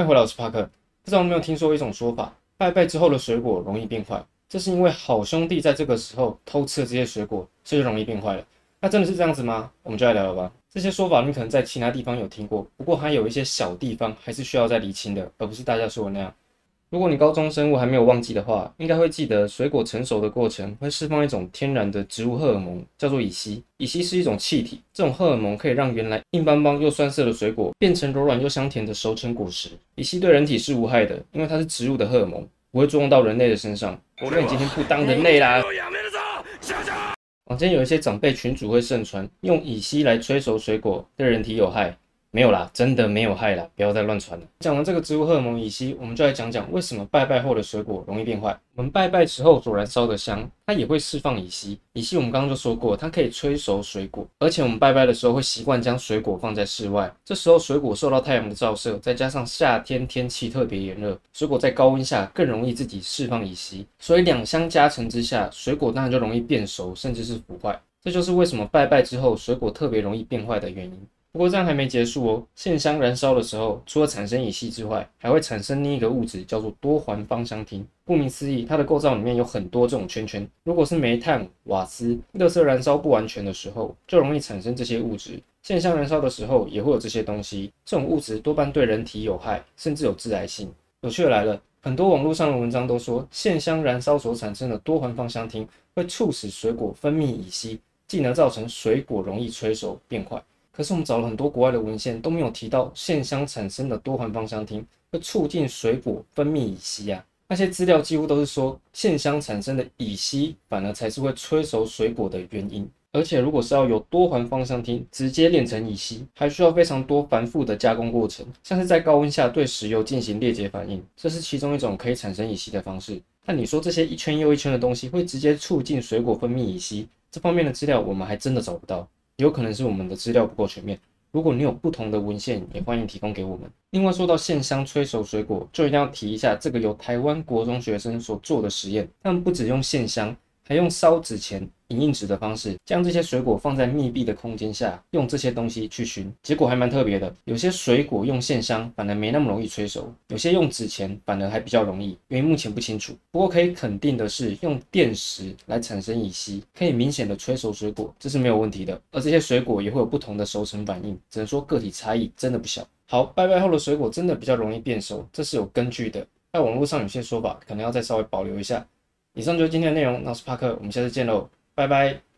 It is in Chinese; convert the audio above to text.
嗨回来，我是帕克。不知道有没有听说过一种说法，拜拜之后的水果容易变坏，这是因为好兄弟在这个时候偷吃了这些水果，所以容易变坏了。那真的是这样子吗？我们就来聊聊吧。这些说法你可能在其他地方有听过，不过还有一些小地方还是需要再理清的，而不是大家说的那样。如果你高中生物还没有忘记的话，应该会记得水果成熟的过程会释放一种天然的植物荷尔蒙，叫做乙烯。乙烯是一种气体，这种荷尔蒙可以让原来硬邦邦又酸涩的水果变成柔软又香甜的熟成果实。乙烯对人体是无害的，因为它是植物的荷尔蒙，不会作用到人类的身上。我论你今天不当人类啦！坊间有一些长辈群主会盛传用乙烯来催熟水果，对人体有害。没有啦，真的没有害啦，不要再乱传了。讲完这个植物荷尔蒙乙烯，我们就来讲讲为什么拜拜后的水果容易变坏。我们拜拜时候所燃烧的香，它也会释放乙烯。乙烯我们刚刚就说过，它可以催熟水果，而且我们拜拜的时候会习惯将水果放在室外，这时候水果受到太阳的照射，再加上夏天天气特别炎热，水果在高温下更容易自己释放乙烯，所以两相加成之下，水果当然就容易变熟，甚至是腐坏。这就是为什么拜拜之后水果特别容易变坏的原因。不过这样还没结束哦，线香燃烧的时候，除了产生乙烯之外，还会产生另一个物质，叫做多环芳香烃。顾名思义，它的构造里面有很多这种圈圈。如果是煤炭、瓦斯、热色燃烧不完全的时候，就容易产生这些物质。线香燃烧的时候也会有这些东西，这种物质多半对人体有害，甚至有致癌性。有趣的来了，很多网络上的文章都说，线香燃烧所产生的多环芳香烃会促使水果分泌乙烯，进而造成水果容易催熟变坏。可是我们找了很多国外的文献，都没有提到线香产生的多环芳香烃会促进水果分泌乙烯啊。那些资料几乎都是说线香产生的乙烯反而才是会催熟水果的原因。而且如果是要有多环芳香烃直接炼成乙烯，还需要非常多繁复的加工过程，像是在高温下对石油进行裂解反应，这是其中一种可以产生乙烯的方式。但你说这些一圈又一圈的东西会直接促进水果分泌乙烯，这方面的资料我们还真的找不到。有可能是我们的资料不够全面。如果你有不同的文献，也欢迎提供给我们。另外，说到线香催熟水果，就一定要提一下这个由台湾国中学生所做的实验。他们不只用线香，还用烧纸钱。影印纸的方式，将这些水果放在密闭的空间下，用这些东西去熏，结果还蛮特别的。有些水果用线香反而没那么容易催熟，有些用纸钱反而还比较容易。原因目前不清楚，不过可以肯定的是，用电石来产生乙烯，可以明显的催熟水果，这是没有问题的。而这些水果也会有不同的熟成反应，只能说个体差异真的不小。好，拜拜后的水果真的比较容易变熟，这是有根据的。在网络上有些说法可能要再稍微保留一下。以上就是今天的内容，我是帕克，我们下次见喽。拜拜。